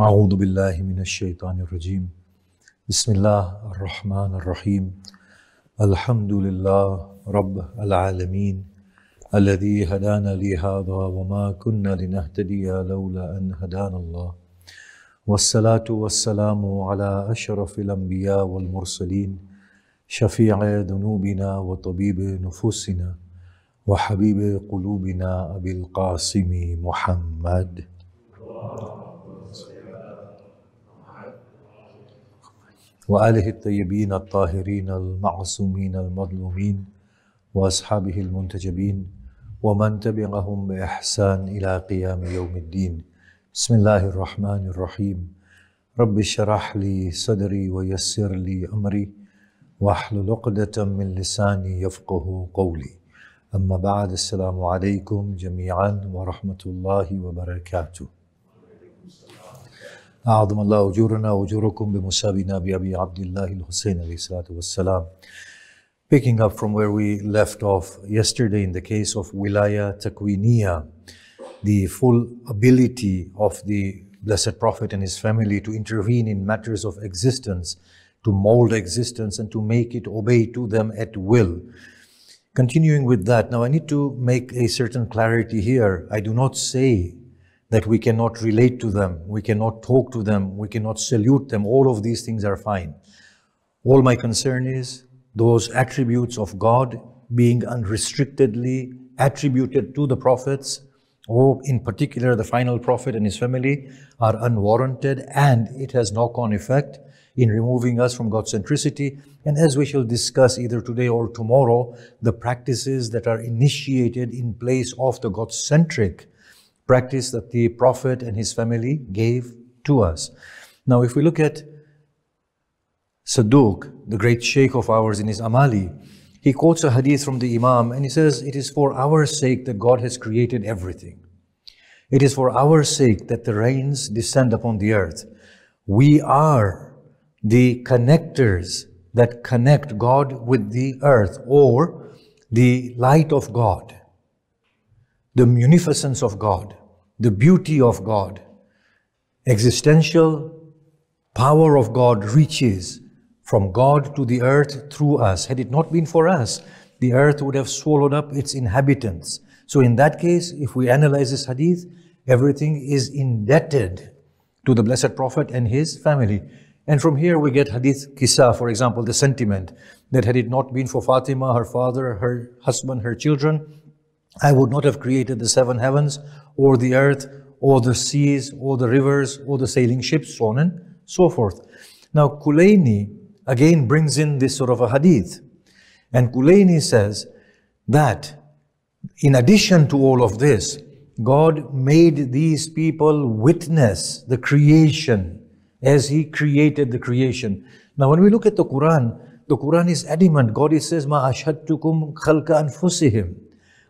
أعوذ بالله من الشيطان الرجيم. بسم الله الرحمن الرحيم. الحمد لله رب العالمين الذي هدانا لهذا وما كنا لنهتدي لولا أن هدانا الله. والصلاة والسلام على أشرف الأنبياء والمرسلين شفيع ذنوبنا وطبيب نفوسنا وحبيب قلوبنا أبي القاسم محمد. وآله الطيبين الطاهرين المعصومين المظلومين وأصحابه المنتجبين ومن تبعهم بإحسان إلى قيام يوم الدين. بسم الله الرحمن الرحيم. رب اشرح لي صدري ويسر لي أمري واحلل عقدة من لساني يفقه قولي. أما بعد السلام عليكم جميعا ورحمة الله وبركاته. أعظم الله أجورنا وأجوركم بمسابنا بأبي عبد الله الحسين عليه الصلاة والسلام Picking up from where we left off yesterday in the case of Wilaya Takwiniya, the full ability of the Blessed Prophet and his family to intervene in matters of existence, to mold existence and to make it obey to them at will. Continuing with that, now I need to make a certain clarity here. I do not say that we cannot relate to them, we cannot talk to them, we cannot salute them. All of these things are fine. All my concern is those attributes of God being unrestrictedly attributed to the prophets, or in particular the final prophet and his family, are unwarranted and it has knock on effect in removing us from God centricity. And as we shall discuss either today or tomorrow, the practices that are initiated in place of the God centric practice that the Prophet and his family gave to us. Now, if we look at Saduq, the great sheikh of ours in his Amali, he quotes a hadith from the Imam and he says, It is for our sake that God has created everything. It is for our sake that the rains descend upon the earth. We are the connectors that connect God with the earth or the light of God, the munificence of God, the beauty of God, existential power of God reaches from God to the earth through us. Had it not been for us, the earth would have swallowed up its inhabitants. So, in that case, if we analyze this hadith, everything is indebted to the Blessed Prophet and his family. And from here we get hadith kisa, for example, the sentiment that had it not been for Fatima, her father, her husband, her children, I would not have created the seven heavens or the earth or the seas or the rivers or the sailing ships, so on and so forth. Now, Kulaini again brings in this sort of a hadith. And Kulaini says that in addition to all of this, God made these people witness the creation as He created the creation. Now, when we look at the Quran, the Quran is adamant. God says, "Ma ashhadtukum khalqa anfusihim."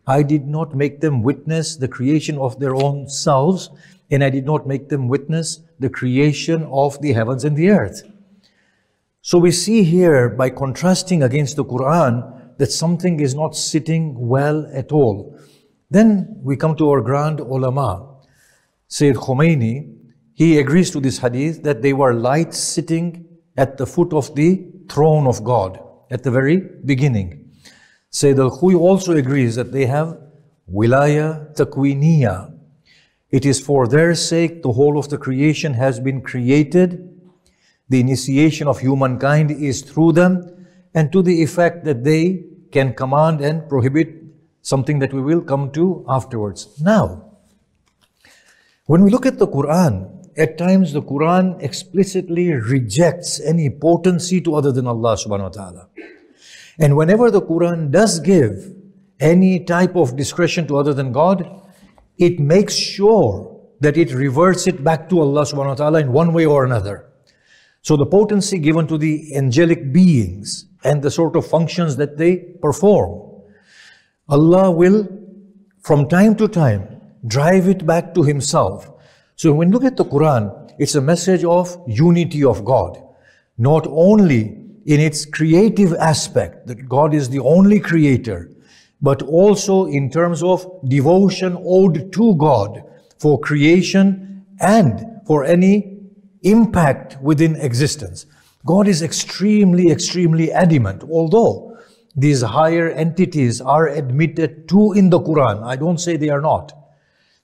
I did not make them witness the creation of their own selves, and I did not make them witness the creation of the heavens and the earth. So we see here, by contrasting against the Quran, that something is not sitting well at all. Then we come to our grand ulama. Sayyid Khomeini, he agrees to this hadith that they were lights sitting at the foot of the throne of God at the very beginning. Sayyid al-Khuy also agrees that they have wilaya takwiniya. It is for their sake the whole of the creation has been created. The initiation of humankind is through them and to the effect that they can command and prohibit something that we will come to afterwards. Now, when we look at the Quran, at times the Quran explicitly rejects any potency to other than Allah subhanahu wa ta'ala. And whenever the Quran does give any type of discretion to other than God, it makes sure that it reverts it back to Allah subhanahu wa ta'ala in one way or another. So the potency given to the angelic beings and the sort of functions that they perform, Allah will, from time to time, drive it back to Himself. So when you look at the Quran, it's a message of unity of God, not only in its creative aspect, that God is the only creator, but also in terms of devotion owed to God for creation and for any impact within existence. God is extremely, extremely adamant, although these higher entities are admitted to in the Quran. I don't say they are not.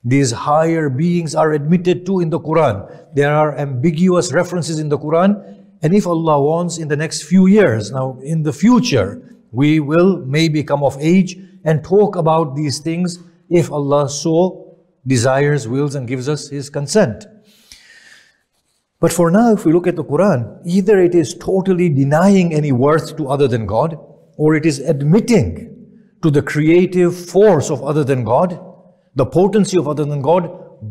These higher beings are admitted to in the Quran. There are ambiguous references in the Quran. And if Allah wants, in the next few years, now in the future, we will maybe come of age and talk about these things if Allah so desires, wills, and gives us His consent. But for now, if we look at the Quran, either it is totally denying any worth to other than God, or it is admitting to the creative force of other than God, the potency of other than God,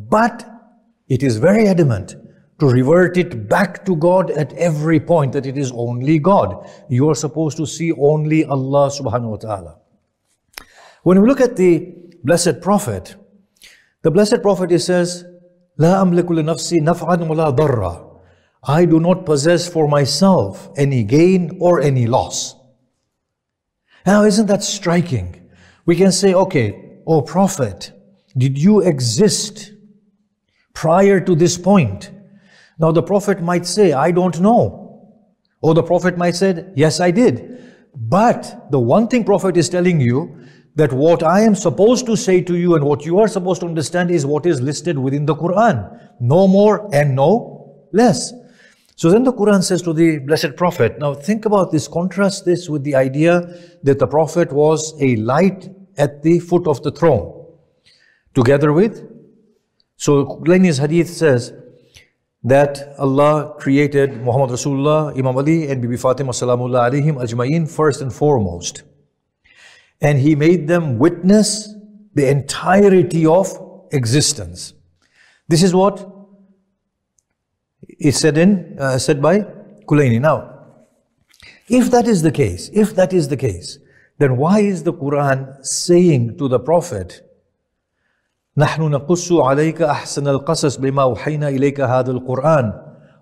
but it is very adamant to revert it back to God at every point that it is only God. You are supposed to see only Allah subhanahu wa ta'ala. When we look at the Blessed Prophet, the Blessed Prophet he says, لا أملك لنفسي نفعا ولا ضرا. I do not possess for myself any gain or any loss. Now, isn't that striking? We can say, okay, oh Prophet, did you exist prior to this point? Now, the Prophet might say, I don't know. Or the Prophet might say, yes, I did. But the one thing Prophet is telling you that what I am supposed to say to you and what you are supposed to understand is what is listed within the Quran. No more and no less. So then the Quran says to the Blessed Prophet, now think about this, contrast this with the idea that the Prophet was a light at the foot of the throne. Together with, so Kulayni's hadith says that Allah created Muhammad Rasulullah, Imam Ali, and Bibi Fatima Salamullah alayhim ajma'in first and foremost and he made them witness the entirety of existence. This is what is said in uh, said by Kulayni. Now, if that is the case, if that is the case, then why is the Quran saying to the Prophet, نحن نقص عليك أحسن القصص بما أوحينا إليك هذا القرآن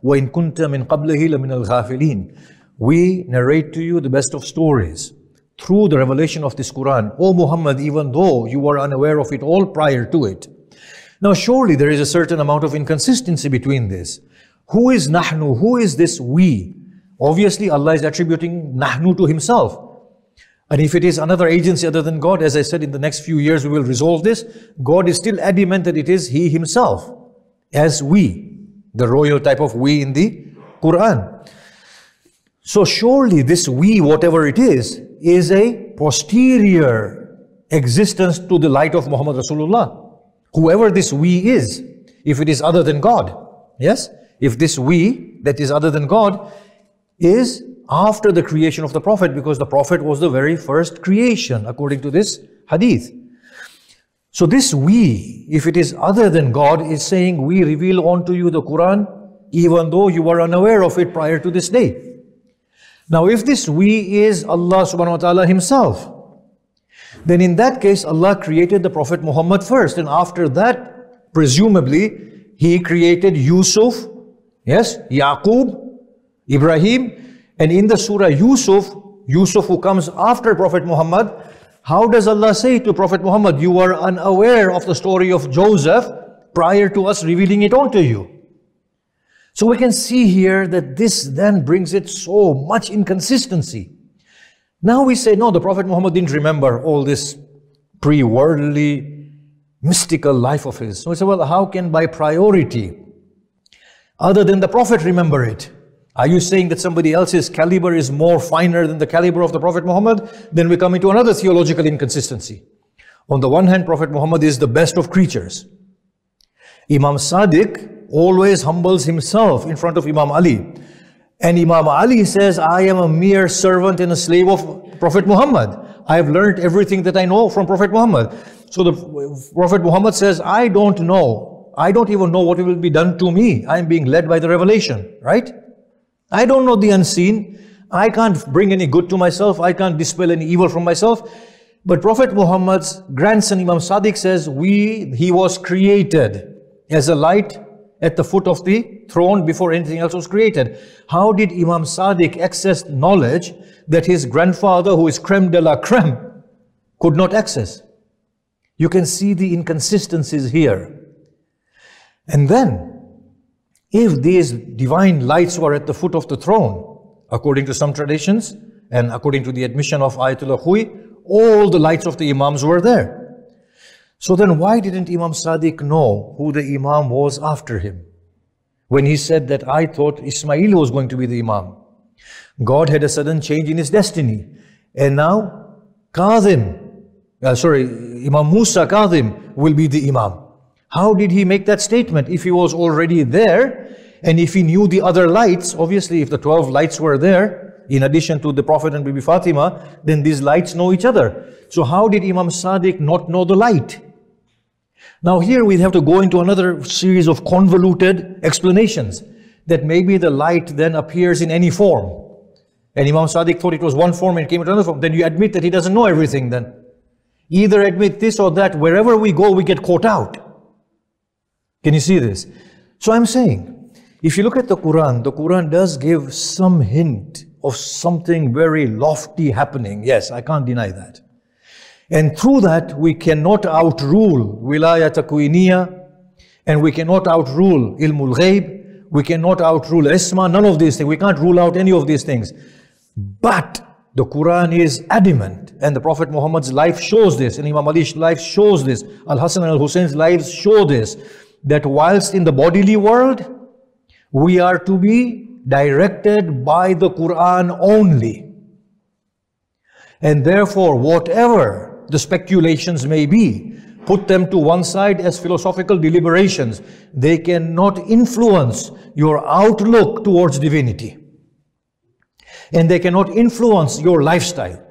وإن كنت من قبله لمن الغافلين We narrate to you the best of stories through the revelation of this Quran, O Muhammad, even though you were unaware of it all prior to it. Now, surely there is a certain amount of inconsistency between this. Who is Nahnu? Who is this we? Obviously, Allah is attributing Nahnu to Himself. And if it is another agency other than God, as I said, in the next few years we will resolve this. God is still adamant that it is He Himself, as we, the royal type of we in the Quran. So surely this we, whatever it is, is a posterior existence to the light of Muhammad Rasulullah. Whoever this we is, if it is other than God, yes? If this we that is other than God is after the creation of the Prophet, because the Prophet was the very first creation, according to this hadith. So this we, if it is other than God, is saying, we reveal unto you the Quran, even though you were unaware of it prior to this day. Now, if this we is Allah subhanahu wa ta'ala Himself, then in that case, Allah created the Prophet Muhammad first, and after that, presumably, He created Yusuf, yes, Yaqub, Ibrahim, and in the surah Yusuf, Yusuf who comes after Prophet Muhammad, how does Allah say to Prophet Muhammad, you were unaware of the story of Joseph prior to us revealing it onto you? So we can see here that this then brings it so much inconsistency. Now we say, no, the Prophet Muhammad didn't remember all this pre-worldly, mystical life of his. So we say, well, how can by priority, other than the Prophet remember it? Are you saying that somebody else's caliber is more finer than the caliber of the Prophet Muhammad? Then we come into another theological inconsistency. On the one hand, Prophet Muhammad is the best of creatures. Imam Sadiq always humbles himself in front of Imam Ali. And Imam Ali says, I am a mere servant and a slave of Prophet Muhammad. I have learned everything that I know from Prophet Muhammad. So the Prophet Muhammad says, I don't know. I don't even know what will be done to me. I am being led by the revelation, right? I don't know the unseen. I can't bring any good to myself. I can't dispel any evil from myself. But Prophet Muhammad's grandson Imam Sadiq says, we, he was created as a light at the foot of the throne before anything else was created. How did Imam Sadiq access knowledge that his grandfather, who is creme de la creme, could not access? You can see the inconsistencies here. And then, if these divine lights were at the foot of the throne, according to some traditions, and according to the admission of Ayatollah Khoei, all the lights of the Imams were there. So then why didn't Imam Sadiq know who the Imam was after him? When he said that I thought Ismail was going to be the Imam. God had a sudden change in his destiny. And now Kazim, uh, sorry, Imam Musa Kazim will be the Imam. How did he make that statement if he was already there and if he knew the other lights? Obviously, if the 12 lights were there, in addition to the Prophet and Bibi Fatima, then these lights know each other. So how did Imam Sadiq not know the light? Now here we have to go into another series of convoluted explanations that maybe the light then appears in any form. And Imam Sadiq thought it was one form and it came in another form. Then you admit that he doesn't know everything then. Either admit this or that. Wherever we go, we get caught out. Can you see this? So I'm saying, if you look at the Quran, the Quran does give some hint of something very lofty happening. Yes, I can't deny that. And through that, we cannot outrule wilayat takwiniya, and we cannot outrule ilmul ghaib, we cannot outrule isma, none of these things. We can't rule out any of these things. But the Quran is adamant, and the Prophet Muhammad's life shows this, and Imam Ali's life shows this, Al Hassan and Al Hussein's lives show this, that whilst in the bodily world, we are to be directed by the Quran only. And therefore, whatever the speculations may be, put them to one side as philosophical deliberations. They cannot influence your outlook towards divinity. And they cannot influence your lifestyle.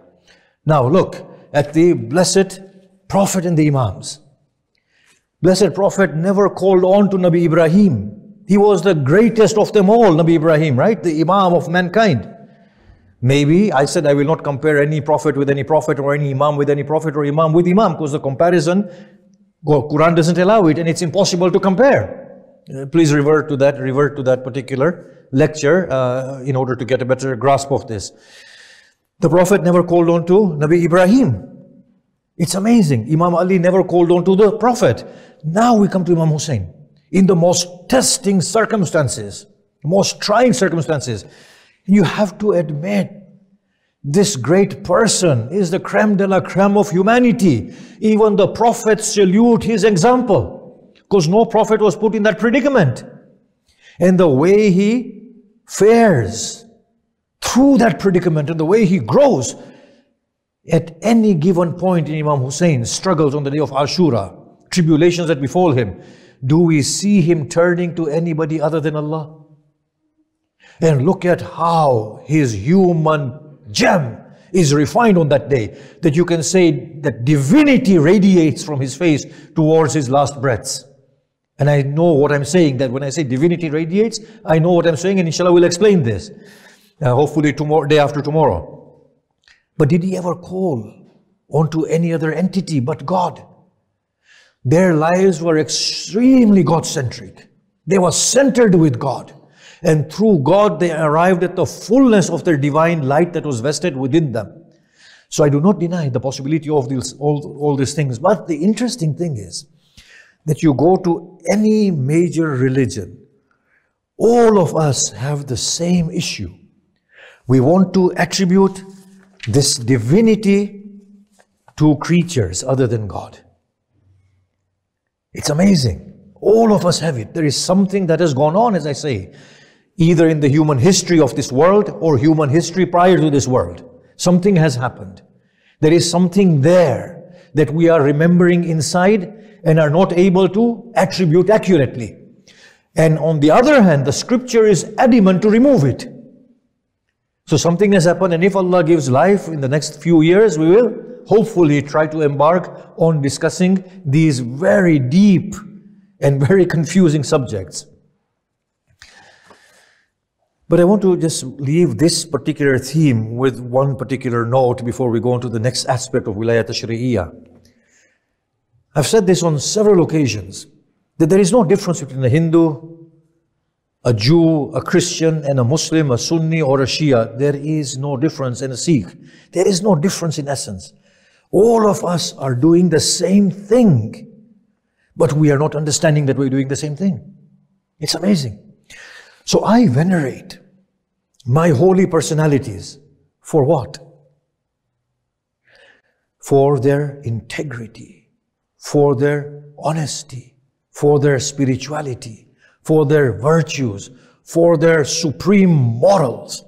Now look at the blessed Prophet and the Imams. Blessed Prophet never called on to Nabi Ibrahim. He was the greatest of them all, Nabi Ibrahim, right? The Imam of mankind. Maybe I said I will not compare any prophet with any prophet or any Imam with any prophet or Imam with Imam because the comparison, well, Quran doesn't allow it and it's impossible to compare. Uh, please revert to that, revert to that particular lecture uh, in order to get a better grasp of this. The Prophet never called on to Nabi Ibrahim. It's amazing. Imam Ali never called on to the Prophet. Now we come to Imam Hussein. In the most testing circumstances, most trying circumstances, you have to admit this great person is the creme de la creme of humanity. Even the prophets salute his example because no prophet was put in that predicament. And the way he fares through that predicament and the way he grows at any given point in Imam Hussein's struggles on the day of Ashura, tribulations that befall him, do we see him turning to anybody other than Allah? And look at how his human gem is refined on that day, that you can say that divinity radiates from his face towards his last breaths. And I know what I'm saying, that when I say divinity radiates, I know what I'm saying, and inshallah we'll explain this. Uh, hopefully tomorrow, day after tomorrow. But did he ever call onto any other entity but God? Their lives were extremely God-centric. They were centered with God. And through God, they arrived at the fullness of their divine light that was vested within them. So I do not deny the possibility of these, all, all these things. But the interesting thing is that you go to any major religion, all of us have the same issue. We want to attribute this divinity to creatures other than God. It's amazing. All of us have it. There is something that has gone on, as I say, either in the human history of this world or human history prior to this world. Something has happened. There is something there that we are remembering inside and are not able to attribute accurately. And on the other hand, the scripture is adamant to remove it. So something has happened, and if Allah gives life in the next few years, we will hopefully try to embark on discussing these very deep and very confusing subjects. But I want to just leave this particular theme with one particular note before we go on to the next aspect of Wilayat Tashri'iyah. I've said this on several occasions, that there is no difference between a Hindu, a Jew, a Christian, and a Muslim, a Sunni, or a Shia. There is no difference in a Sikh. There is no difference in essence. All of us are doing the same thing, but we are not understanding that we're doing the same thing. It's amazing. So I venerate my holy personalities for what? For their integrity, for their honesty, for their spirituality, for their virtues, for their supreme morals,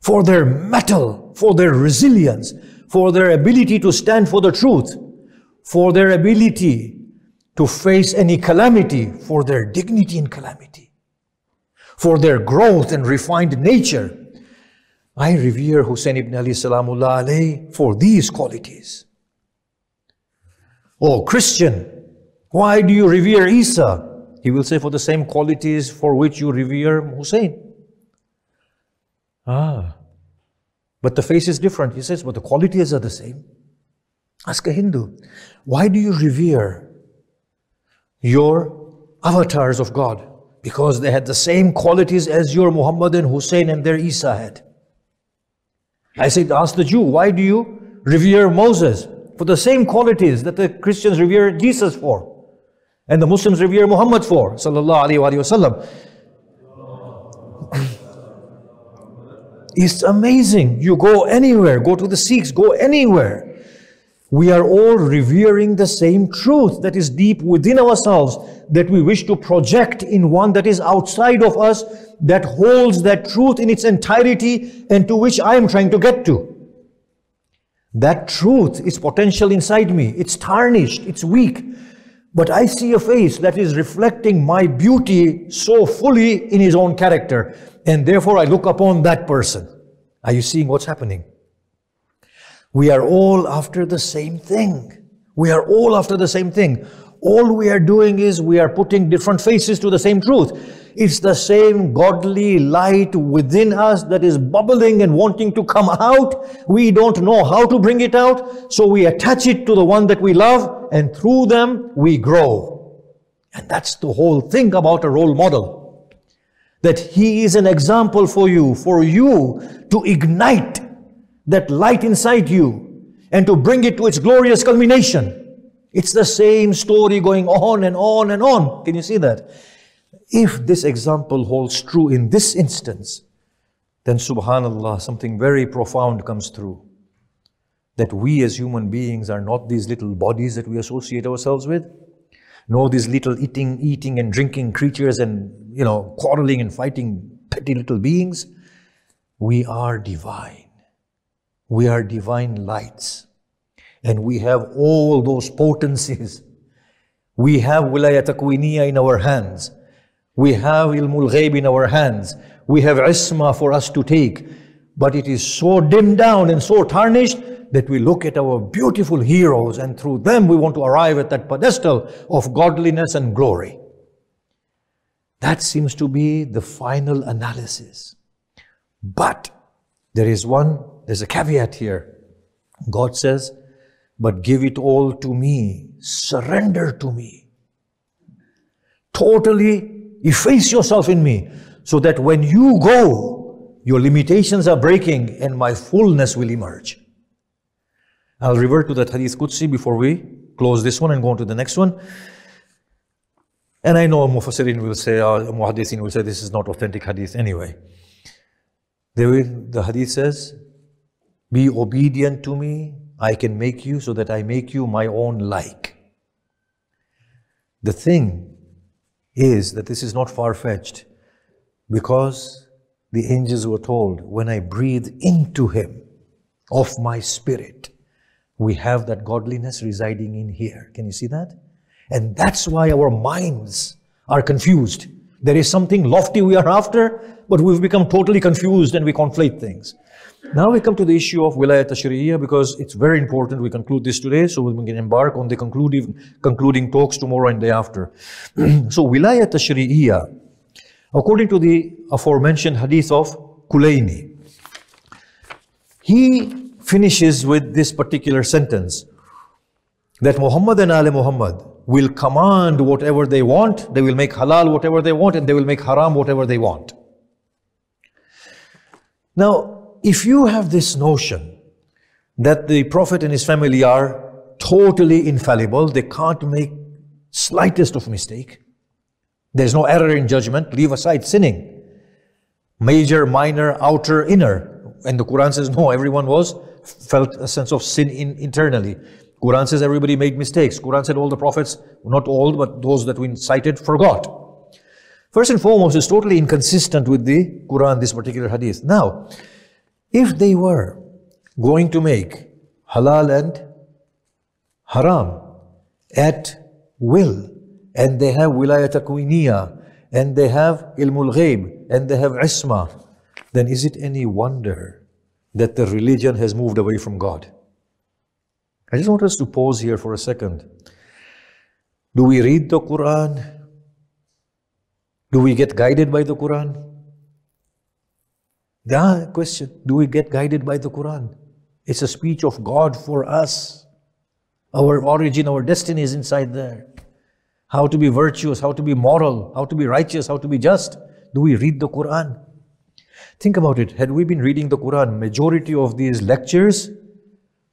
for their mettle, for their resilience, for their ability to stand for the truth, for their ability to face any calamity, for their dignity in calamity, for their growth and refined nature. I revere Hussein ibn Ali salamullah alayhi for these qualities. Oh Christian, why do you revere Isa? He will say, for the same qualities for which you revere Hussein. Ah, but the face is different. He says, but the qualities are the same. Ask a Hindu, why do you revere your avatars of God? Because they had the same qualities as your Muhammad and Hussein and their Isa had. I said, ask the Jew, why do you revere Moses? For the same qualities that the Christians revere Jesus for. And the Muslims revere Muhammad for. Sallallahu Alaihi Wasallam. It's amazing. You go anywhere, go to the Sikhs, go anywhere. We are all revering the same truth that is deep within ourselves that we wish to project in one that is outside of us that holds that truth in its entirety and to which I am trying to get to. That truth is potential inside me. It's tarnished. It's weak. But I see a face that is reflecting my beauty so fully in his own character. And therefore I look upon that person. Are you seeing what's happening? We are all after the same thing. We are all after the same thing. All we are doing is we are putting different faces to the same truth. It's the same godly light within us that is bubbling and wanting to come out. We don't know how to bring it out, so we attach it to the one that we love, and through them we grow. And that's the whole thing about a role model. That he is an example for you, for you to ignite that light inside you and to bring it to its glorious culmination. It's the same story going on and on and on. Can you see that? If this example holds true in this instance, then subhanallah, something very profound comes through. That we as human beings are not these little bodies that we associate ourselves with, nor these little eating, eating and drinking creatures and, you know, quarreling and fighting petty little beings. We are divine. We are divine lights. And we have all those potencies. We have wilayat takwiniya in our hands. We have ilmul ghayb in our hands. We have isma for us to take. But it is so dimmed down and so tarnished that we look at our beautiful heroes and through them we want to arrive at that pedestal of godliness and glory. That seems to be the final analysis. But there is one there's a caveat here. God says, but give it all to me. Surrender to me. Totally efface yourself in me so that when you go, your limitations are breaking and my fullness will emerge. I'll revert to that Hadith Qudsi before we close this one and go on to the next one. And I know Mufassirin will say, uh, Muhaddithin will say this is not authentic Hadith anyway. Will, the Hadith says, be obedient to me, I can make you so that I make you my own like. The thing is that this is not far-fetched because the angels were told, when I breathe into him of my spirit, we have that godliness residing in here. Can you see that? And that's why our minds are confused. There is something lofty we are after, but we've become totally confused and we conflate things. Now we come to the issue of Wilayat Tashri'iyah because it's very important. We conclude this today so we can embark on the concluding, concluding talks tomorrow and day after. so Wilayat Tashri'iyah, according to the aforementioned hadith of Kulayni, he finishes with this particular sentence that Muhammad and Ali Muhammad will command whatever they want, they will make halal whatever they want, and they will make haram whatever they want. Now, if you have this notion that the Prophet and his family are totally infallible, they can't make slightest of mistake, there's no error in judgment, leave aside sinning. major, minor, outer, inner. And the Quran says no, everyone was felt a sense of sin in, internally. Quran says everybody made mistakes. Quran said all the prophets, not all, but those that we cited, forgot. First and foremost, it's totally inconsistent with the Quran, this particular hadith. Now, if they were going to make halal and haram at will, and they have wilayat takwiniya, and they have ilmul ghaib, and they have isma, then is it any wonder that the religion has moved away from God? I just want us to pause here for a second. Do we read the Quran? Do we get guided by the Quran? The question, do we get guided by the Quran? It's a speech of God for us. Our origin, our destiny is inside there. How to be virtuous, how to be moral, how to be righteous, how to be just. Do we read the Quran? Think about it. Had we been reading the Quran, majority of these lectures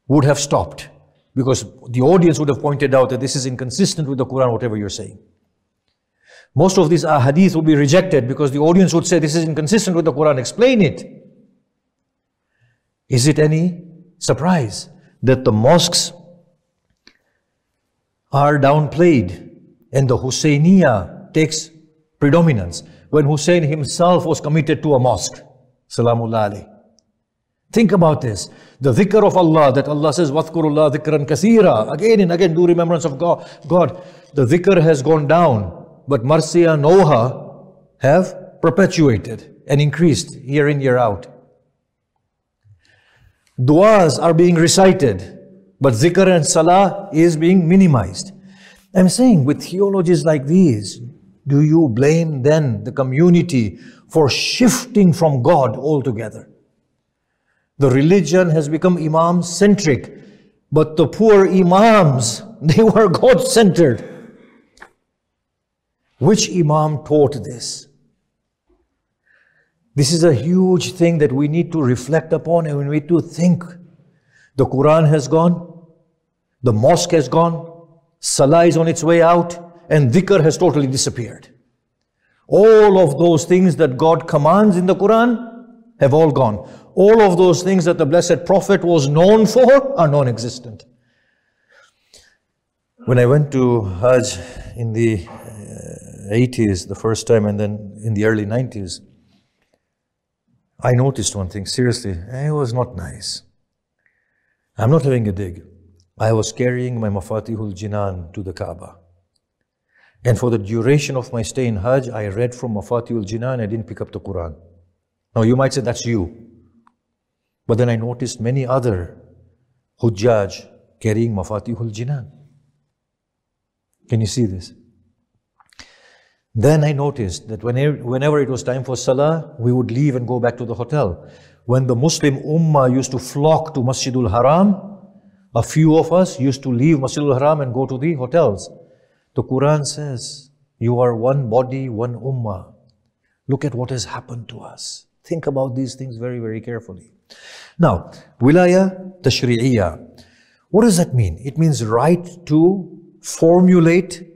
would have stopped because the audience would have pointed out that this is inconsistent with the Quran, whatever you're saying. Most of these uh, ahadith would be rejected because the audience would say this is inconsistent with the Quran. Explain it. Is it any surprise that the mosques are downplayed and the Husainiya takes predominance when Hussein himself was committed to a mosque? Salamullah alayhi. Think about this. The dhikr of Allah that Allah says, Wadhkurullah dhikran kathira. Again and again, do remembrance of God. God, the dhikr has gone down but Marsiya Noha have perpetuated and increased year in, year out. Duas are being recited, but zikr and salah is being minimized. I'm saying with theologies like these, do you blame then the community for shifting from God altogether? The religion has become imam centric, but the poor imams, they were God centered. Which Imam taught this? This is a huge thing that we need to reflect upon and we need to think. The Quran has gone, the mosque has gone, Salah is on its way out, and dhikr has totally disappeared. All of those things that God commands in the Quran have all gone. All of those things that the Blessed Prophet was known for are non existent. When I went to Hajj in the uh, 80s the first time and then in the early 90s, I noticed one thing, seriously, it was not nice. I'm not having a dig. I was carrying my Mafatihul Jinan to the Kaaba. And for the duration of my stay in Hajj, I read from Mafatihul Jinan, I didn't pick up the Quran. Now you might say that's you. But then I noticed many other Hujjaj carrying Mafatihul Jinan. Can you see this? Then I noticed that whenever, it was time for Salah, we would leave and go back to the hotel. When the Muslim Ummah used to flock to Masjidul Haram, a few of us used to leave Masjidul Haram and go to the hotels. The Quran says, You are one body, one Ummah. Look at what has happened to us. Think about these things very, very carefully. Now, wilaya tashri'iyya. What does that mean? It means right to formulate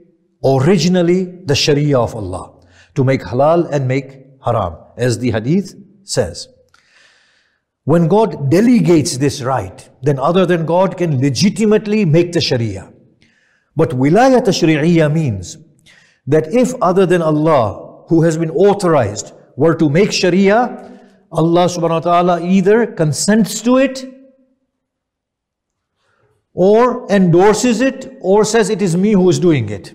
originally the Sharia of Allah to make halal and make haram, as the hadith says. When God delegates this right, then other than God can legitimately make the Sharia. But wilayat tashri'iyya means that if other than Allah, who has been authorized, were to make Sharia, Allah subhanahu wa ta'ala either consents to it or endorses it or says it is me who is doing it.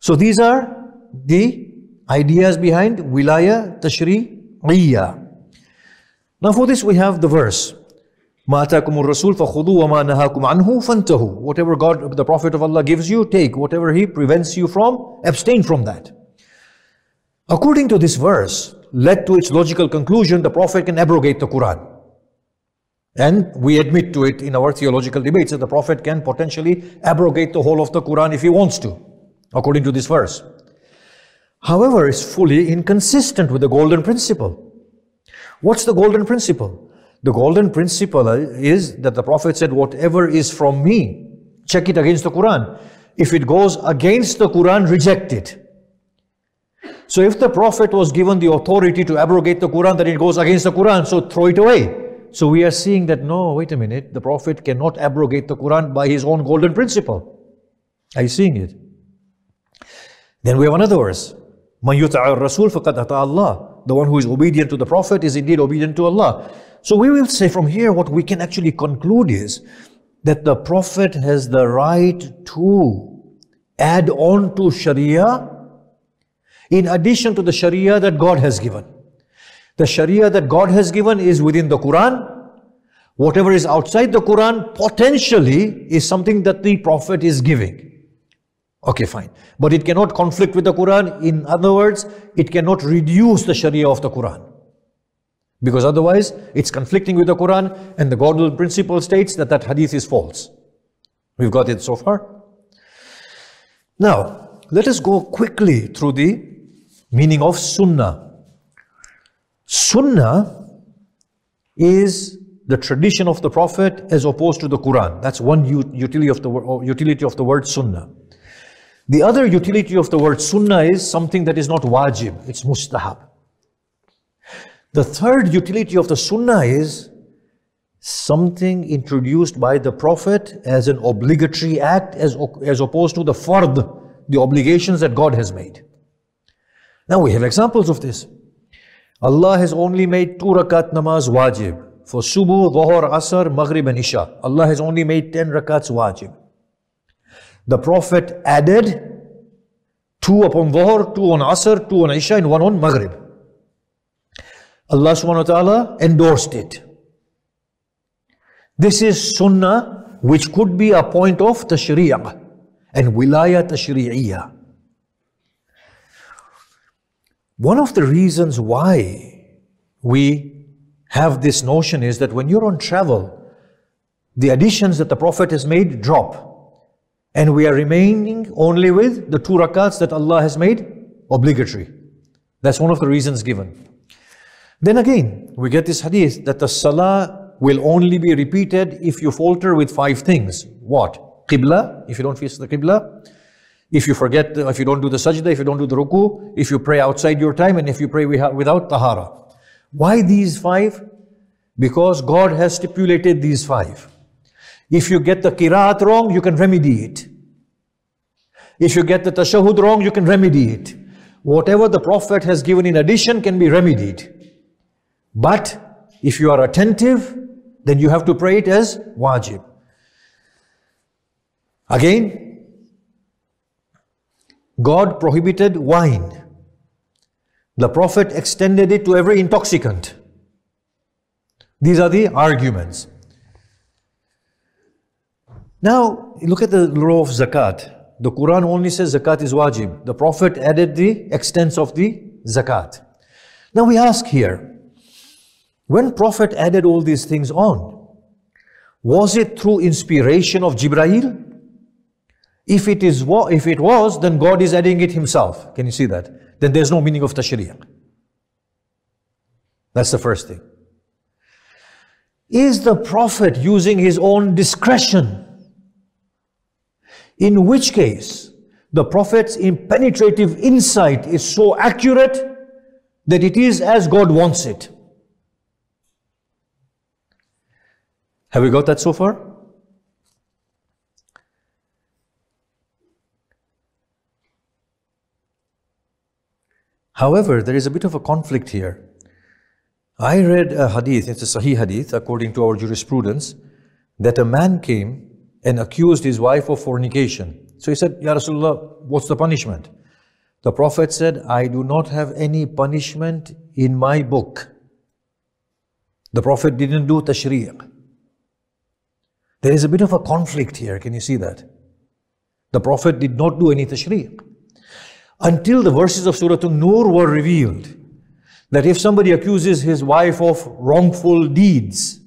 So these are the ideas behind wilaya tashri'iyya. Now for this we have the verse. Whatever God, the Prophet of Allah gives you, take. Whatever He prevents you from, abstain from that. According to this verse, led to its logical conclusion, the Prophet can abrogate the Quran. And we admit to it in our theological debates that the Prophet can potentially abrogate the whole of the Quran if he wants to according to this verse. However, it's fully inconsistent with the golden principle. What's the golden principle? The golden principle is that the Prophet said, whatever is from me, check it against the Quran. If it goes against the Quran, reject it. So if the Prophet was given the authority to abrogate the Quran, then it goes against the Quran, so throw it away. So we are seeing that no, wait a minute, the Prophet cannot abrogate the Quran by his own golden principle. Are you seeing it? Then we have another verse. Man rasul faqad Allah. The one who is obedient to the Prophet is indeed obedient to Allah. So we will say from here what we can actually conclude is that the Prophet has the right to add on to Sharia in addition to the Sharia that God has given. The Sharia that God has given is within the Quran. Whatever is outside the Quran potentially is something that the Prophet is giving. Okay, fine. But it cannot conflict with the Quran. In other words, it cannot reduce the Sharia of the Quran. Because otherwise, it's conflicting with the Quran, and the golden principle states that that hadith is false. We've got it so far. Now, let us go quickly through the meaning of Sunnah. Sunnah is the tradition of the Prophet as opposed to the Quran. That's one utility of the, utility of the word Sunnah. The other utility of the word Sunnah is something that is not wajib, it's mustahab. The third utility of the Sunnah is something introduced by the Prophet as an obligatory act as, as opposed to the fard, the obligations that God has made. Now we have examples of this. Allah has only made two rakat namaz wajib. For subuh, dhuhr, asr, maghrib and isha. Allah has only made 10 rakats wajib. The Prophet added two upon dhuhr, two on asr, two on isha and one on maghrib. Allah subhanahu wa ta'ala endorsed it. This is sunnah which could be a point of tashri'ah and wilayah tashri'iyah. One of the reasons why we have this notion is that when you're on travel, the additions that the Prophet has made drop. And we are remaining only with the two rakats that Allah has made obligatory. That's one of the reasons given. Then again, we get this hadith that the salah will only be repeated if you falter with five things. What? Qibla, if you don't face the Qibla. If you forget, if you don't do the sajda, if you don't do the ruku, if you pray outside your time, and if you pray without tahara. Why these five? Because God has stipulated these five. If you get the kiraat wrong, you can remedy it. If you get the tashahud wrong, you can remedy it. Whatever the Prophet has given in addition can be remedied. But if you are attentive, then you have to pray it as wajib. Again, God prohibited wine. The Prophet extended it to every intoxicant. These are the arguments. Now, look at the law of zakat. The Quran only says zakat is wajib. The Prophet added the extents of the zakat. Now we ask here, when Prophet added all these things on, was it through inspiration of Jibrail? If it is if it was, then God is adding it himself. Can you see that? Then there's no meaning of tashri'. That's the first thing. Is the Prophet using his own discretion? In which case, the Prophet's impenetrative insight is so accurate that it is as God wants it. Have we got that so far? However, there is a bit of a conflict here. I read a hadith, it's a Sahih hadith, according to our jurisprudence, that a man came and accused his wife of fornication. So he said, Ya Rasulullah, what's the punishment? The Prophet said, I do not have any punishment in my book. The Prophet didn't do tashri'. There is a bit of a conflict here. Can you see that? The Prophet did not do any tashri' until the verses of Surah An-Nur were revealed. That if somebody accuses his wife of wrongful deeds,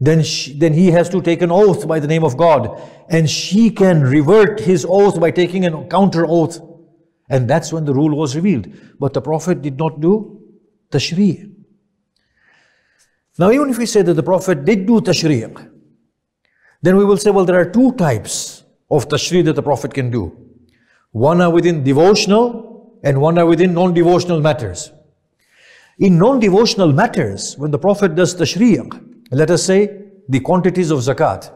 then, she, then he has to take an oath by the name of God. And she can revert his oath by taking a counter oath. And that's when the rule was revealed. But the Prophet did not do tashri'. Now, even if we say that the Prophet did do tashri', then we will say, well, there are two types of tashri' that the Prophet can do. One are within devotional and one are within non-devotional matters. In non-devotional matters, when the Prophet does tashri', let us say the quantities of zakat,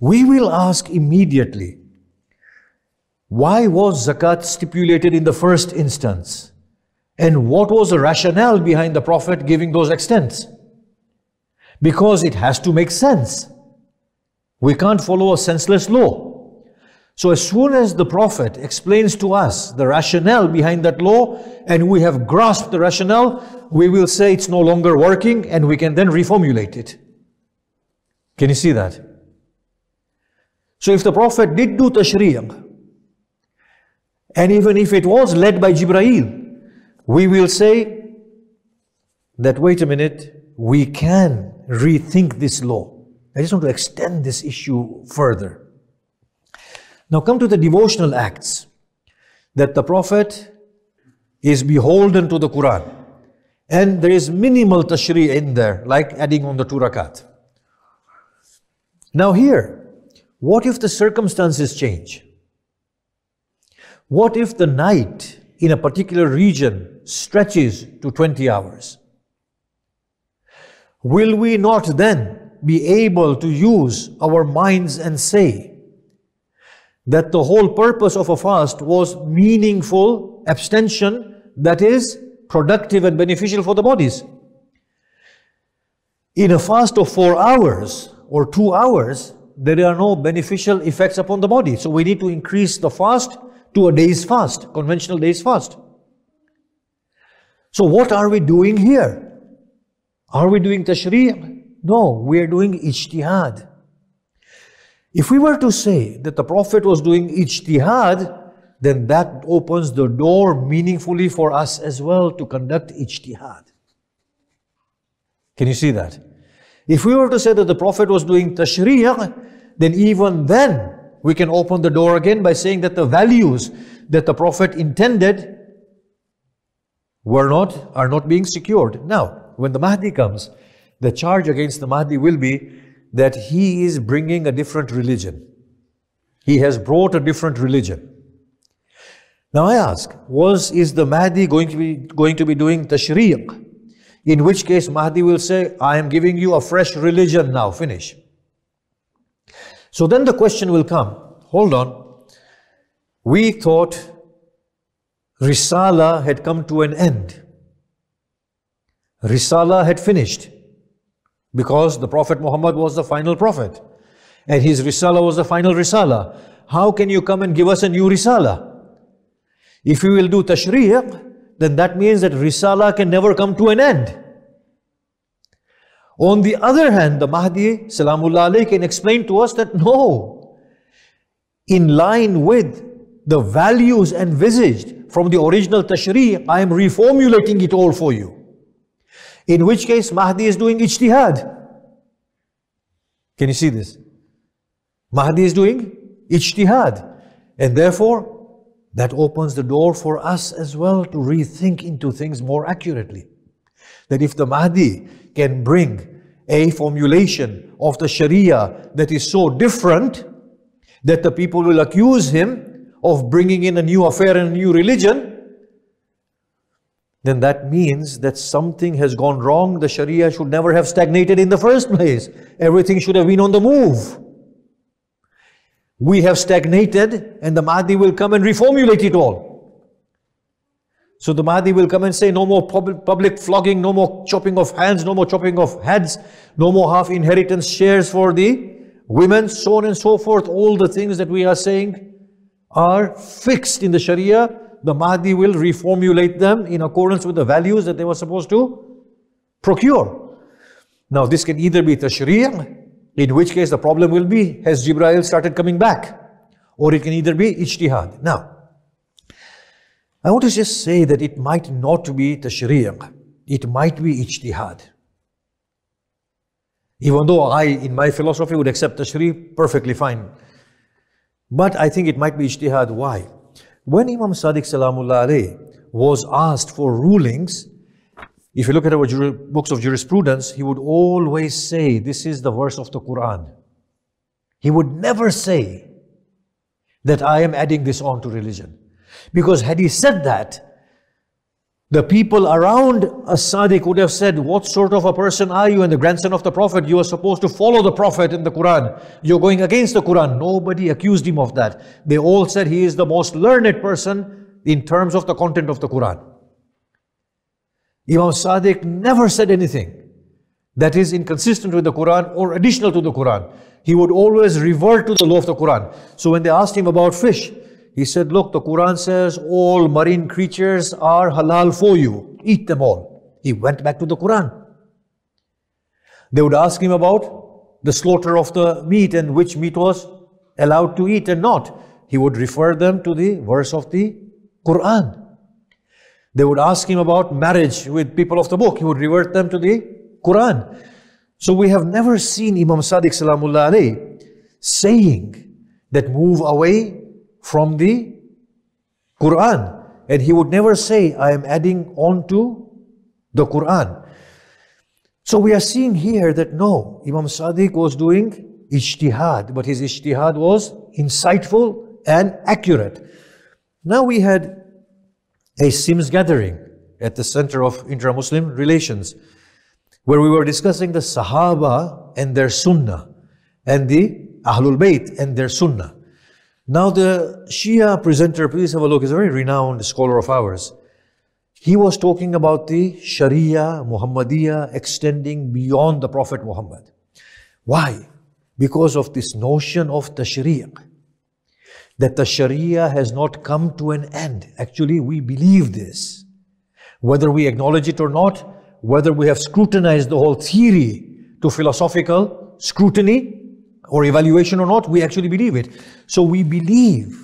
we will ask immediately, why was zakat stipulated in the first instance? And what was the rationale behind the Prophet giving those extents? Because it has to make sense. We can't follow a senseless law. So as soon as the Prophet explains to us the rationale behind that law and we have grasped the rationale, we will say it's no longer working and we can then reformulate it. Can you see that? So if the Prophet did do tashri', and even if it was led by Jibreel, we will say that, wait a minute, we can rethink this law. I just want to extend this issue further. Now come to the devotional acts that the Prophet is beholden to the Quran. And there is minimal tashri in there, like adding on the two rakat. Now here, what if the circumstances change? What if the night in a particular region stretches to 20 hours? Will we not then be able to use our minds and say, that the whole purpose of a fast was meaningful abstention that is productive and beneficial for the bodies. In a fast of four hours or two hours, there are no beneficial effects upon the body. So we need to increase the fast to a day's fast, conventional day's fast. So what are we doing here? Are we doing tashri'? No, we are doing ijtihad. If we were to say that the Prophet was doing ijtihad, then that opens the door meaningfully for us as well to conduct ijtihad. Can you see that? If we were to say that the Prophet was doing tashri', then even then we can open the door again by saying that the values that the Prophet intended were not, are not being secured. Now, when the Mahdi comes, the charge against the Mahdi will be that he is bringing a different religion. He has brought a different religion. Now I ask, was is the Mahdi going to be going to be doing tashri'? In which case Mahdi will say, I am giving you a fresh religion now, finish. So then the question will come, hold on, we thought Risala had come to an end. Risala had finished because the Prophet Muhammad was the final prophet and his risala was the final risala. How can you come and give us a new risala? If you will do tashri', then that means that risala can never come to an end. On the other hand, the Mahdi, Salamullah can explain to us that no, in line with the values envisaged from the original tashri', I am reformulating it all for you. In which case, Mahdi is doing ijtihad. Can you see this? Mahdi is doing ijtihad. And therefore, that opens the door for us as well to rethink into things more accurately. That if the Mahdi can bring a formulation of the Sharia that is so different that the people will accuse him of bringing in a new affair and a new religion, then that means that something has gone wrong. The Sharia should never have stagnated in the first place. Everything should have been on the move. We have stagnated and the Mahdi will come and reformulate it all. So the Mahdi will come and say, no more public flogging, no more chopping of hands, no more chopping of heads, no more half inheritance shares for the women, so on and so forth. All the things that we are saying are fixed in the Sharia the Mahdi will reformulate them in accordance with the values that they were supposed to procure. Now, this can either be the tashri', in which case the problem will be, has Jibreel started coming back? Or it can either be ijtihad. Now, I want to just say that it might not be tashri', it might be ijtihad. Even though I, in my philosophy, would accept tashri' perfectly fine. But I think it might be ijtihad. Why? When Imam Sadiq was asked for rulings, if you look at our books of jurisprudence, he would always say, This is the verse of the Quran. He would never say that I am adding this on to religion. Because had he said that, the people around as-Sadiq would have said, what sort of a person are you and the grandson of the Prophet? You are supposed to follow the Prophet in the Quran. You're going against the Quran. Nobody accused him of that. They all said he is the most learned person in terms of the content of the Quran. Imam Sadiq never said anything that is inconsistent with the Quran or additional to the Quran. He would always revert to the law of the Quran. So when they asked him about fish, he said, Look, the Quran says all marine creatures are halal for you. Eat them all. He went back to the Quran. They would ask him about the slaughter of the meat and which meat was allowed to eat and not. He would refer them to the verse of the Quran. They would ask him about marriage with people of the book. He would revert them to the Quran. So we have never seen Imam Sadiq alayhi saying that move away from the Quran. And he would never say, I am adding on to the Quran. So we are seeing here that no, Imam Sadiq was doing ijtihad, but his ijtihad was insightful and accurate. Now we had a Sims gathering at the center of intra-Muslim relations, where we were discussing the Sahaba and their Sunnah, and the Ahlul Bayt and their Sunnah. Now the Shia presenter, please have a look, is a very renowned scholar of ours. He was talking about the Sharia, Muhammadiyah extending beyond the Prophet Muhammad. Why? Because of this notion of tashri' that the Sharia has not come to an end. Actually, we believe this. Whether we acknowledge it or not, whether we have scrutinized the whole theory to philosophical scrutiny or evaluation or not, we actually believe it. So we believe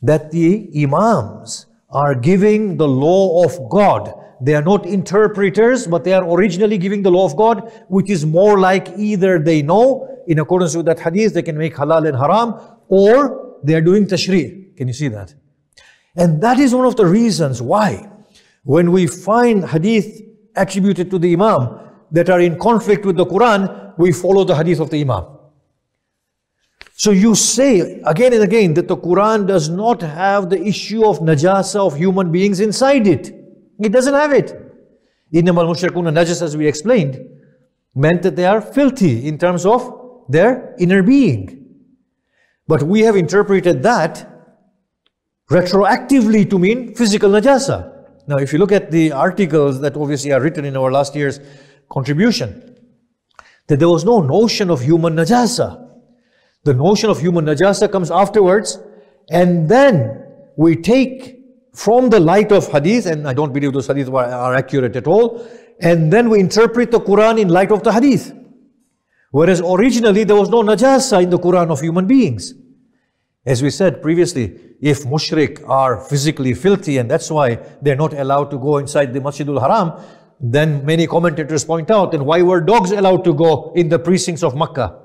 that the Imams are giving the law of God. They are not interpreters, but they are originally giving the law of God, which is more like either they know, in accordance with that hadith, they can make halal and haram, or they are doing tashri'. Can you see that? And that is one of the reasons why when we find hadith attributed to the Imam that are in conflict with the Quran, we follow the hadith of the Imam. So you say again and again that the Quran does not have the issue of najasa of human beings inside it. It doesn't have it. Innamal mushrikuna najas, as we explained, meant that they are filthy in terms of their inner being. But we have interpreted that retroactively to mean physical najasa. Now, if you look at the articles that obviously are written in our last year's contribution, that there was no notion of human najasa. The notion of human najasa comes afterwards, and then we take from the light of hadith, and I don't believe those hadith are accurate at all, and then we interpret the Quran in light of the hadith. Whereas originally there was no najasa in the Quran of human beings. As we said previously, if mushrik are physically filthy and that's why they're not allowed to go inside the Masjidul Haram, then many commentators point out, then why were dogs allowed to go in the precincts of Makkah?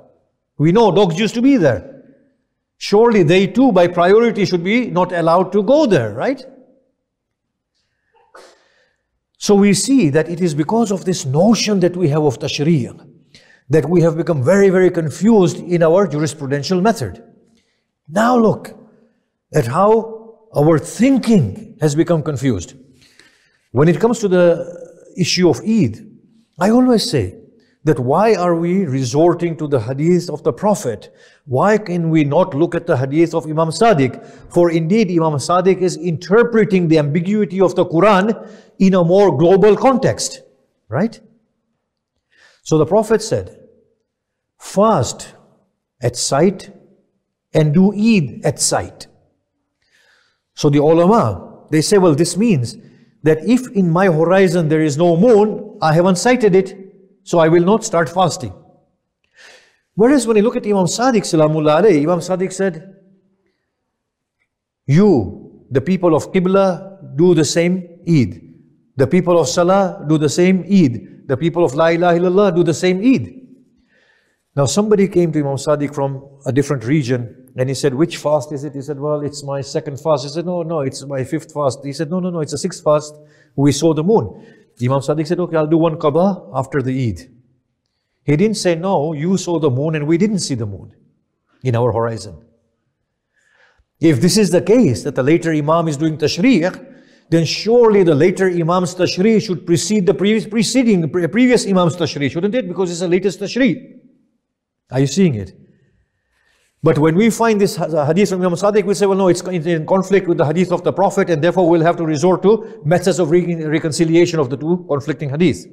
We know dogs used to be there. Surely they too, by priority, should be not allowed to go there, right? So we see that it is because of this notion that we have of tashri' that we have become very, very confused in our jurisprudential method. Now look at how our thinking has become confused. When it comes to the issue of Eid, I always say that why are we resorting to the hadith of the Prophet? Why can we not look at the hadith of Imam Sadiq? For indeed, Imam Sadiq is interpreting the ambiguity of the Quran in a more global context, right? So the Prophet said, fast at sight and do Eid at sight. So the ulama, they say, well, this means that if in my horizon there is no moon, I haven't sighted it, so I will not start fasting. Whereas when you look at Imam Sadiq, alayhi, Imam Sadiq said, You, the people of Qibla, do the same Eid. The people of Salah do the same Eid. The people of La ilaha illallah do the same Eid. Now somebody came to Imam Sadiq from a different region and he said, which fast is it? He said, well, it's my second fast. He said, no, no, it's my fifth fast. He said, no, no, no, it's a sixth fast. We saw the moon. Imam Sadiq said, okay, I'll do one qada after the Eid. He didn't say, no, you saw the moon and we didn't see the moon in our horizon. If this is the case, that the later Imam is doing tashri', then surely the later Imam's tashri should precede the previous, preceding, previous Imam's tashri, shouldn't it? Because it's the latest tashri. Are you seeing it? But when we find this hadith from Imam Sadiq, we say, well, no, it's in conflict with the hadith of the Prophet, and therefore we'll have to resort to methods of re reconciliation of the two conflicting hadiths.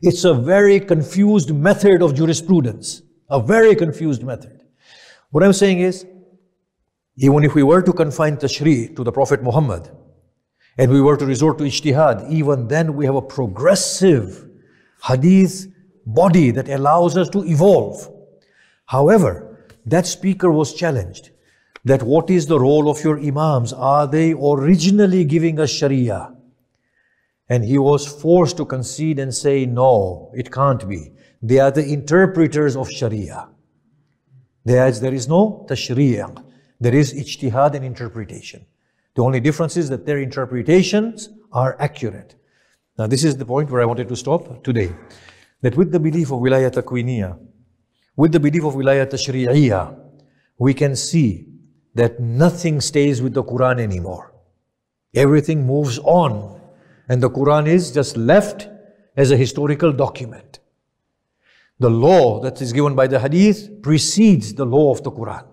It's a very confused method of jurisprudence, a very confused method. What I'm saying is, even if we were to confine tashri to the Prophet Muhammad, and we were to resort to ijtihad, even then we have a progressive hadith body that allows us to evolve. However, that speaker was challenged that what is the role of your imams? Are they originally giving us sharia? And he was forced to concede and say, no, it can't be. They are the interpreters of sharia. There is, there is no tashri'. There is ijtihad and interpretation. The only difference is that their interpretations are accurate. Now, this is the point where I wanted to stop today. That with the belief of wilayat takwiniya, with the belief of wilayat tashri'iyya, we can see that nothing stays with the Quran anymore. Everything moves on. And the Quran is just left as a historical document. The law that is given by the Hadith precedes the law of the Quran.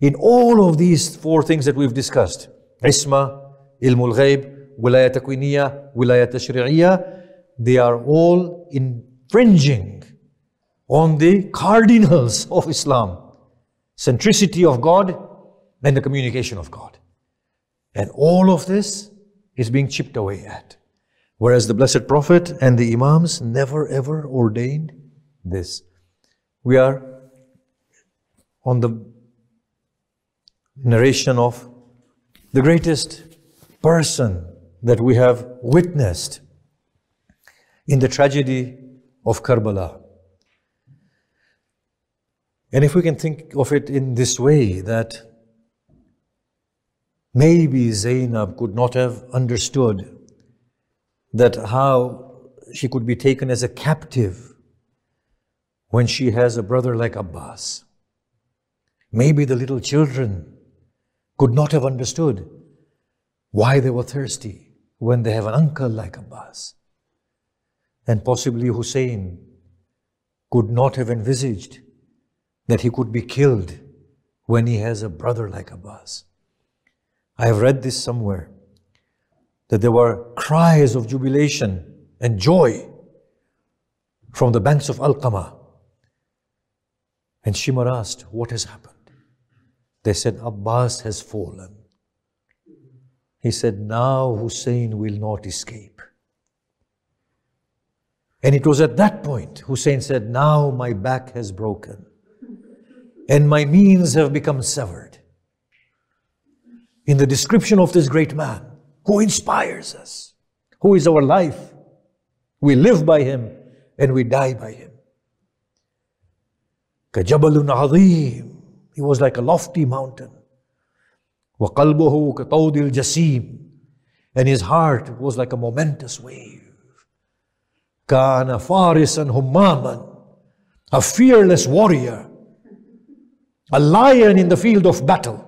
In all of these four things that we've discussed, Isma, Ilmul Ghaib, Wilayat Takwiniya, Wilayat Tashri'iyya, they are all infringing on the cardinals of Islam. Centricity of God and the communication of God. And all of this is being chipped away at. Whereas the Blessed Prophet and the Imams never ever ordained this. We are on the narration of the greatest person that we have witnessed in the tragedy of Karbala. And if we can think of it in this way, that maybe Zainab could not have understood that how she could be taken as a captive when she has a brother like Abbas. Maybe the little children could not have understood why they were thirsty when they have an uncle like Abbas. And possibly Hussein could not have envisaged that he could be killed when he has a brother like Abbas. I have read this somewhere that there were cries of jubilation and joy from the banks of Alqama. And Shimar asked, What has happened? They said, Abbas has fallen. He said, Now Hussein will not escape. And it was at that point Hussein said, Now my back has broken and my means have become severed. In the description of this great man who inspires us, who is our life, we live by him and we die by him. كجبل عظيم he was like a lofty mountain. وَقَلْبُهُ كَطَوْدِ الْجَسِيمِ And his heart was like a momentous wave. كَانَ فَارِسًا هُمَّامًا A fearless warrior. a lion in the field of battle.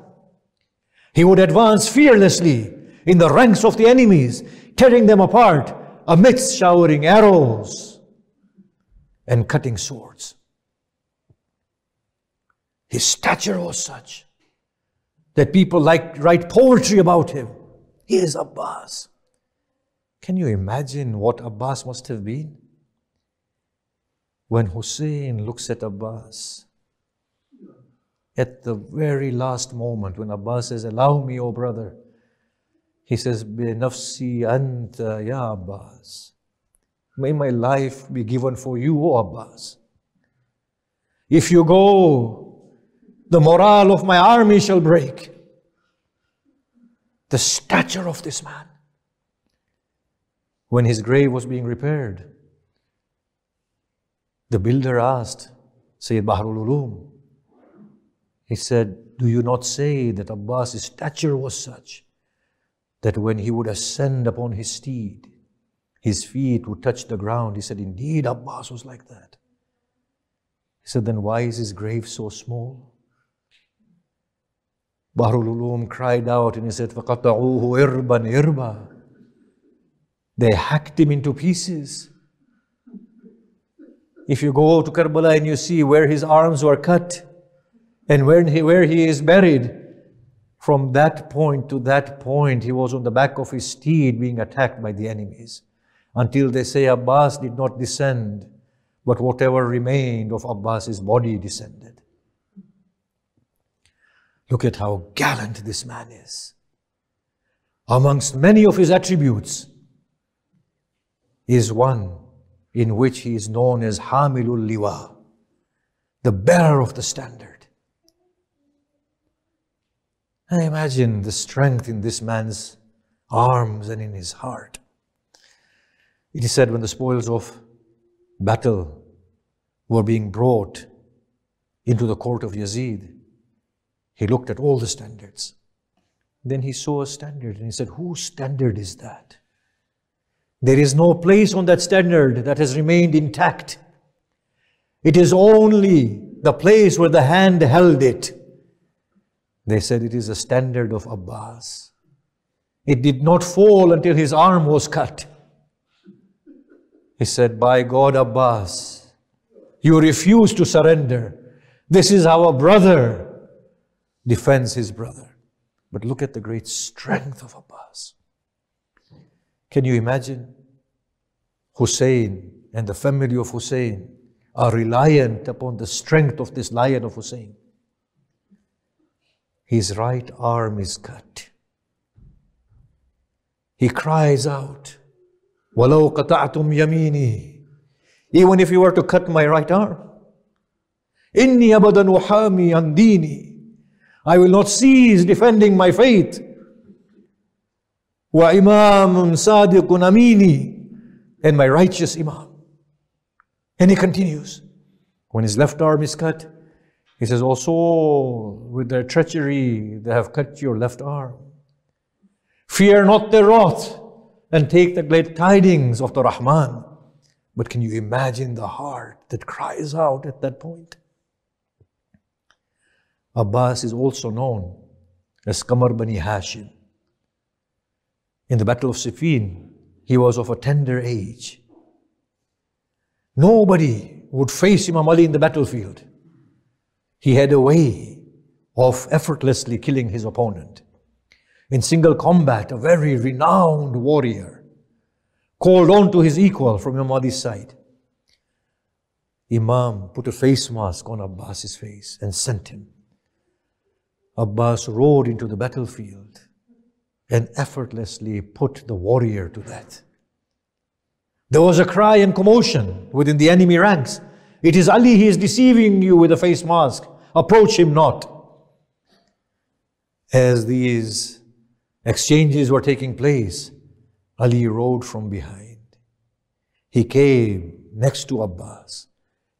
He would advance fearlessly in the ranks of the enemies, tearing them apart amidst showering arrows and cutting swords. His stature was such that people like to write poetry about him. He is Abbas. Can you imagine what Abbas must have been? When Hussein looks at Abbas, at the very last moment, when Abbas says, Allow me, O brother, he says, Nafsi anta ya Abbas. May my life be given for you, O Abbas. If you go, the morale of my army shall break. The stature of this man. When his grave was being repaired, the builder asked Sayyid Baharul Ulum, he said, Do you not say that Abbas's stature was such that when he would ascend upon his steed, his feet would touch the ground? He said, Indeed, Abbas was like that. He said, Then why is his grave so small? Bahrul Ulum cried out and he said, فَقَطَعُوهُ إِرْبًا إِرْبًا They hacked him into pieces. If you go to Karbala and you see where his arms were cut and where he, where he is buried, from that point to that point, he was on the back of his steed being attacked by the enemies. Until they say Abbas did not descend, but whatever remained of Abbas's body descended. Look at how gallant this man is. Amongst many of his attributes is one in which he is known as Hamilul Liwa, the bearer of the standard. And imagine the strength in this man's arms and in his heart. It is said when the spoils of battle were being brought into the court of Yazid, he looked at all the standards. Then he saw a standard and he said, Whose standard is that? There is no place on that standard that has remained intact. It is only the place where the hand held it. They said it is a standard of Abbas. It did not fall until his arm was cut. He said, By God, Abbas, you refuse to surrender. This is our brother defends his brother. But look at the great strength of Abbas. Can you imagine? Hussein and the family of Hussein are reliant upon the strength of this lion of Hussein His right arm is cut. He cries out, وَلَوْ قَطَعْتُمْ يَمِينِي Even if you were to cut my right arm. إِنِّي أَبَدًا وَحَامِي عَنْ دِينِي I will not cease defending my faith. Wa imam sadiqun amini. And my righteous imam. And he continues. When his left arm is cut, he says, Also, with their treachery, they have cut your left arm. Fear not their wrath, and take the glad tidings of the Rahman. But can you imagine the heart that cries out at that point? Abbas is also known as Qamar Bani Hashim. In the Battle of Siffin, he was of a tender age. Nobody would face Imam Ali in the battlefield. He had a way of effortlessly killing his opponent. In single combat, a very renowned warrior called on to his equal from Imam Ali's side. Imam put a face mask on Abbas's face and sent him. Abbas rode into the battlefield and effortlessly put the warrior to death. There was a cry and commotion within the enemy ranks. It is Ali, he is deceiving you with a face mask. Approach him not. As these exchanges were taking place, Ali rode from behind. He came next to Abbas,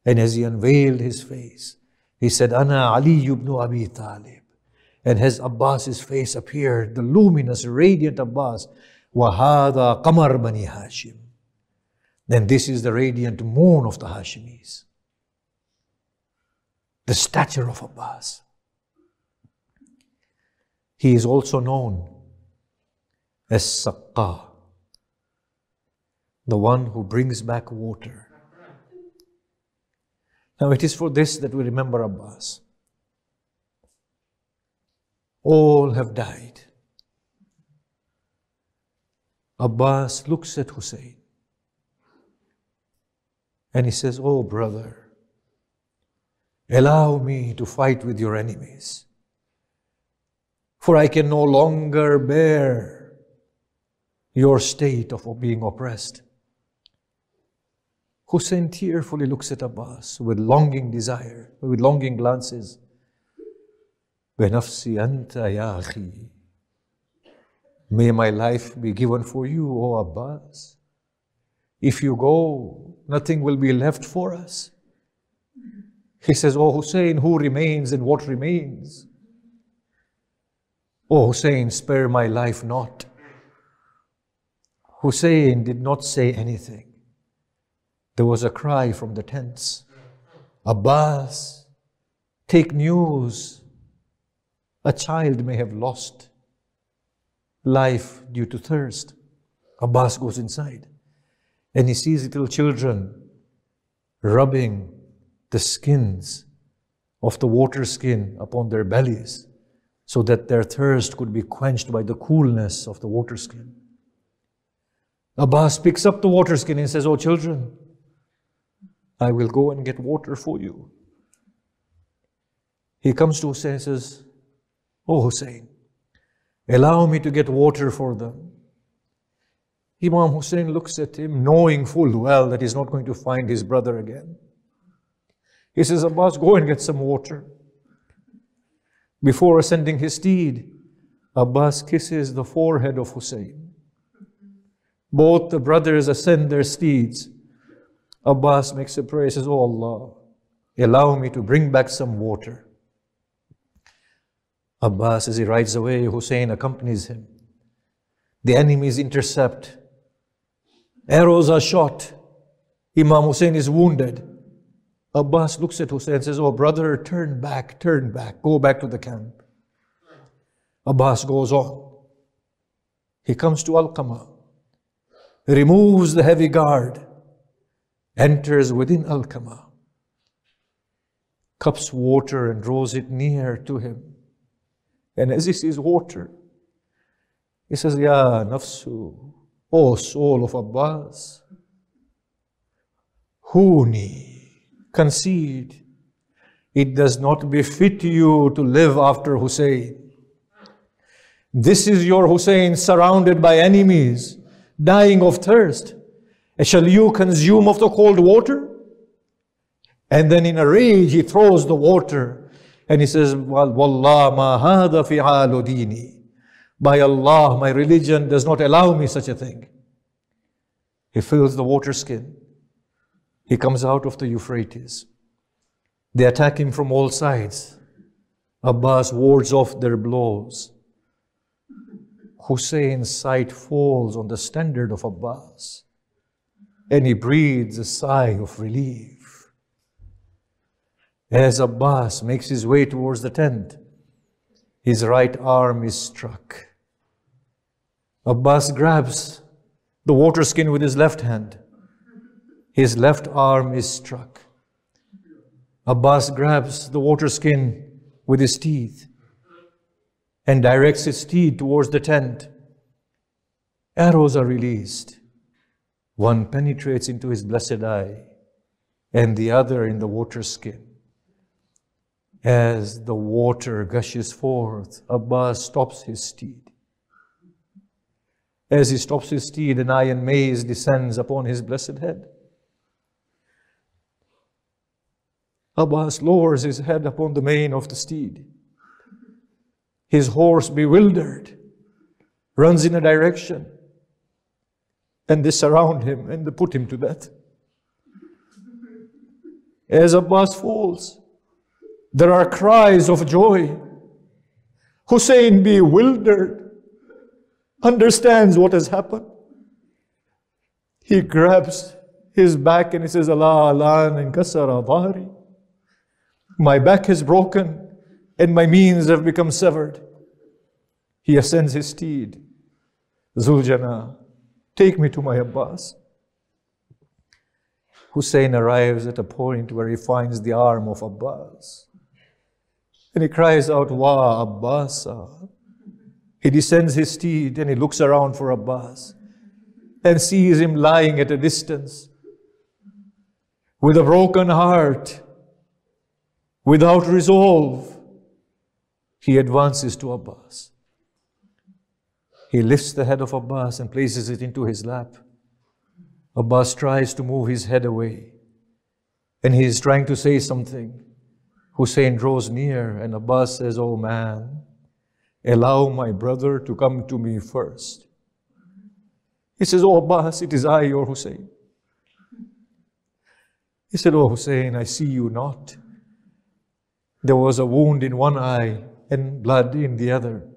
and as he unveiled his face, he said, Ana Ali ibn Abi Talib and his Abbas's face appeared, the luminous, radiant Abbas. Wahada Qamar Bani Hashim. Then this is the radiant moon of the Hashimis. The stature of Abbas. He is also known as Saqqa, the one who brings back water. Now it is for this that we remember Abbas. All have died. Abbas looks at Hussein and he says, Oh, brother, allow me to fight with your enemies, for I can no longer bear your state of being oppressed. Hussein tearfully looks at Abbas with longing desire, with longing glances. بنفسي أنت يا أخي May my life be given for you, O Abbas. If you go, nothing will be left for us. He says, O Hussein, who remains and what remains? O Hussein, spare my life not. Hussein did not say anything. There was a cry from the tents Abbas, take news A child may have lost life due to thirst. Abbas goes inside and he sees little children rubbing the skins of the water skin upon their bellies so that their thirst could be quenched by the coolness of the water skin. Abbas picks up the water skin and says, Oh, children, I will go and get water for you. He comes to Hussein and says, Oh, Hussein, allow me to get water for them. Imam Hussein looks at him, knowing full well that he's not going to find his brother again. He says, Abbas, go and get some water. Before ascending his steed, Abbas kisses the forehead of Hussein. Both the brothers ascend their steeds. Abbas makes a prayer, says, Oh Allah, allow me to bring back some water. Abbas, as he rides away, Hussein accompanies him. The enemies intercept. Arrows are shot. Imam Hussein is wounded. Abbas looks at Hussein and says, Oh, brother, turn back, turn back, go back to the camp. Abbas goes on. He comes to Alqama, removes the heavy guard, enters within Alqama, cups water and draws it near to him. And as he sees water, he says, Ya nafsu, O soul of Abbas, Huni concede. It does not befit you to live after Hussein. This is your Hussein surrounded by enemies, dying of thirst. Shall you consume of the cold water? And then in a rage, he throws the water and he says, Wallah ma hada fi'alu. By Allah, my religion does not allow me such a thing. He fills the water skin he comes out of the Euphrates. They attack him from all sides. Abbas wards off their blows. Hussein's sight falls on the standard of Abbas, and he breathes a sigh of relief. As Abbas makes his way towards the tent, his right arm is struck. Abbas grabs the water skin with his left hand his left arm is struck. Abbas grabs the water skin with his teeth and directs his steed towards the tent. Arrows are released. One penetrates into his blessed eye, and the other in the water skin. As the water gushes forth, Abbas stops his steed. As he stops his steed, an iron mace descends upon his blessed head. Abbas lowers his head upon the mane of the steed. His horse, bewildered, runs in a direction, and they surround him and they put him to death. As Abbas falls, there are cries of joy. Hussein, bewildered, understands what has happened. He grabs his back and he says, Allah, Allah, and kasara dhari. My back is broken and my means have become severed. He ascends his steed. Zuljana, take me to my Abbas. Hussein arrives at a point where he finds the arm of Abbas. And he cries out, Wa Abbasa. He descends his steed and he looks around for Abbas and sees him lying at a distance with a broken heart without resolve, he advances to Abbas. He lifts the head of Abbas and places it into his lap. Abbas tries to move his head away, and he is trying to say something. Hussein draws near, and Abbas says, Oh man, allow my brother to come to me first. He says, Oh Abbas, it is I, your Hussein. He said, Oh Hussein, I see you not. There was a wound in one eye and blood in the other.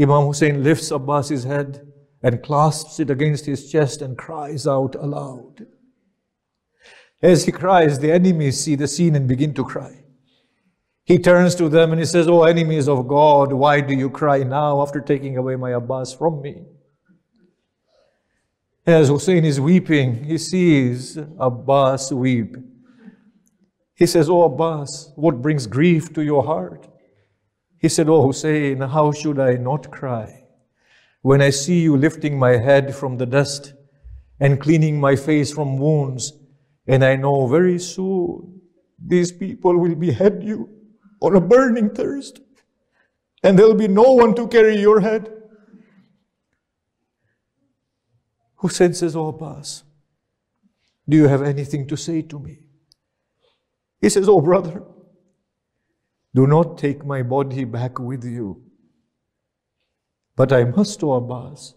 Imam Hussein lifts Abbas's head and clasps it against his chest and cries out aloud. As he cries, the enemies see the scene and begin to cry. He turns to them and he says, Oh, enemies of God, why do you cry now after taking away my Abbas from me? As Hussein is weeping, he sees Abbas weep. He says, Oh, Abbas, what brings grief to your heart? He said, Oh, Hussein, how should I not cry when I see you lifting my head from the dust and cleaning my face from wounds, and I know very soon these people will behead you on a burning thirst, and there'll be no one to carry your head. Hussein says, Oh, Abbas, do you have anything to say to me? He says, Oh, brother, do not take my body back with you. But I must, O Abbas.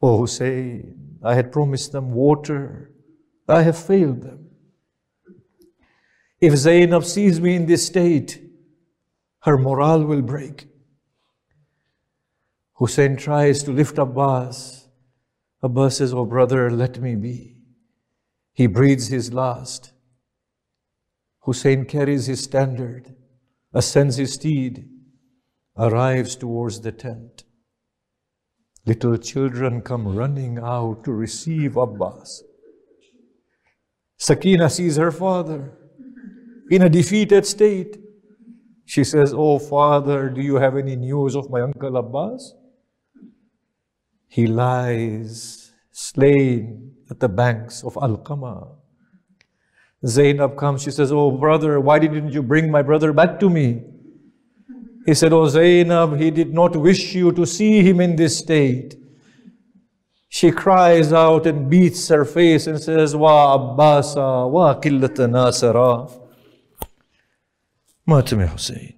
O Hussein, I had promised them water. I have failed them. If Zainab sees me in this state, her morale will break. Hussein tries to lift Abbas. Abbas says, Oh brother, let me be. He breathes his last. Hussein carries his standard, ascends his steed, arrives towards the tent. Little children come running out to receive Abbas. Sakina sees her father in a defeated state. She says, Oh, father, do you have any news of my uncle Abbas? He lies slain at the banks of Al-Qama. Zainab comes, she says, Oh, brother, why didn't you bring my brother back to me? He said, Oh, Zainab, he did not wish you to see him in this state. She cries out and beats her face and says, Wa Abbasa, wa qillat nasara. Matame Hussein.